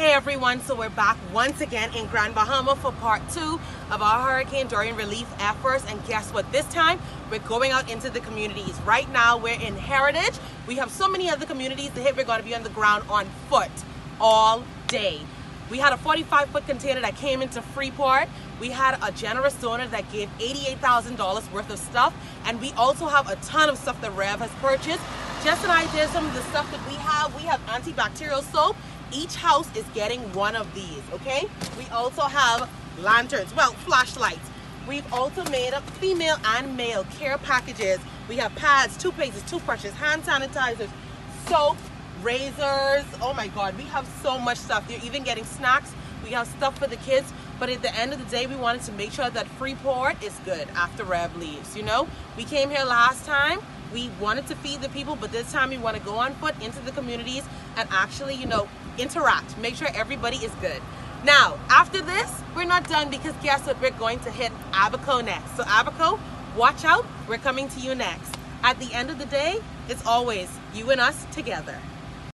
Hey everyone, so we're back once again in Grand Bahama for part two of our Hurricane Dorian relief efforts. And guess what? This time we're going out into the communities. Right now we're in Heritage. We have so many other communities that. We're going to be on the ground on foot all day. We had a 45 foot container that came into Freeport. We had a generous donor that gave $88,000 worth of stuff. And we also have a ton of stuff that Rev has purchased. Just and I did some of the stuff that we have. We have antibacterial soap each house is getting one of these, okay? We also have lanterns, well, flashlights. We've also made up female and male care packages. We have pads, toothpastes, toothbrushes, hand sanitizers, soap, razors. Oh my God, we have so much stuff. You're even getting snacks. We have stuff for the kids. But at the end of the day, we wanted to make sure that Freeport is good after Rev leaves, you know? We came here last time. We wanted to feed the people, but this time we want to go on foot into the communities and actually, you know, interact. Make sure everybody is good. Now, after this, we're not done because guess what? We're going to hit Abaco next. So Abaco, watch out. We're coming to you next. At the end of the day, it's always you and us together.